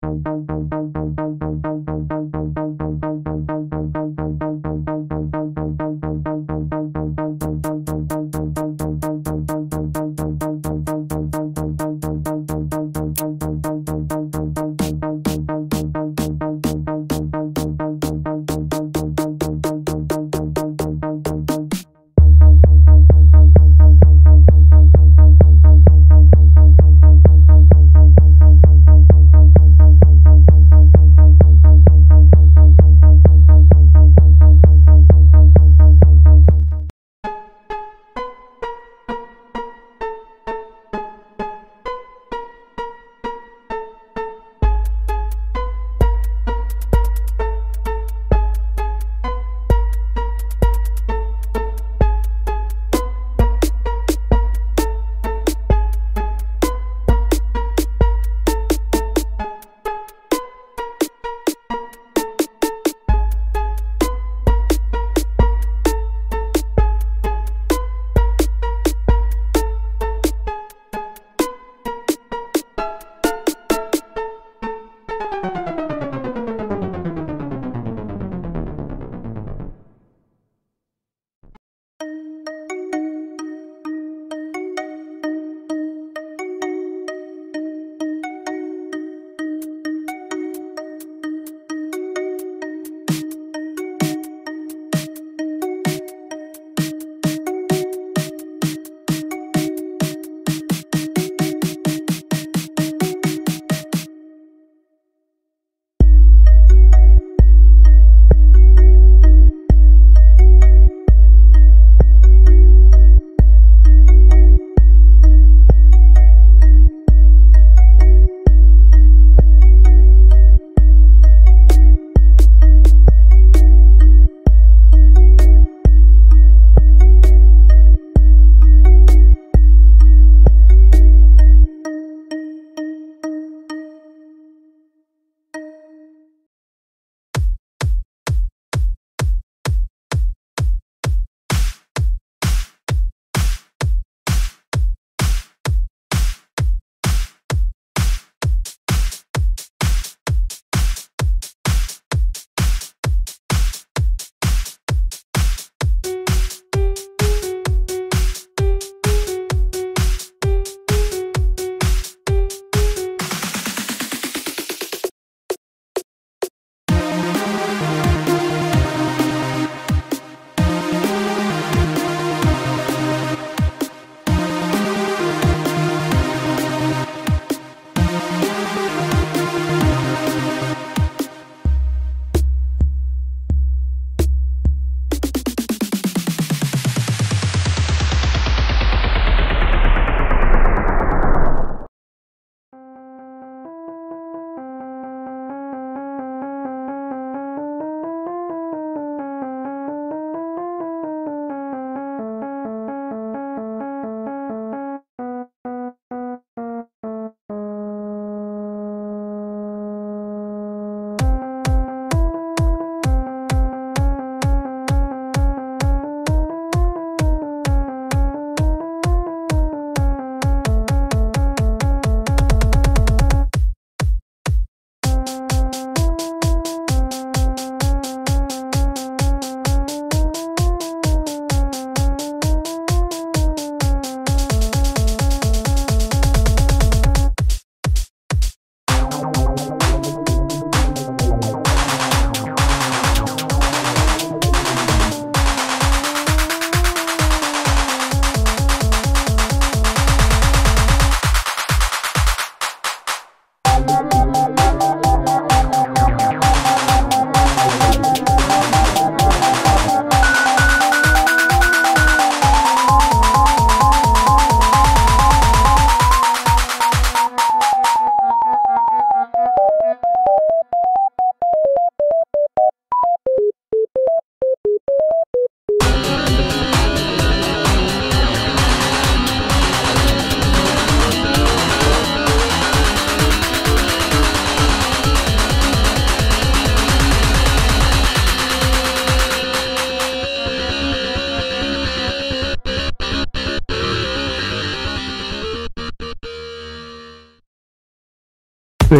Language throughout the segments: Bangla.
Thank you.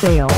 sale.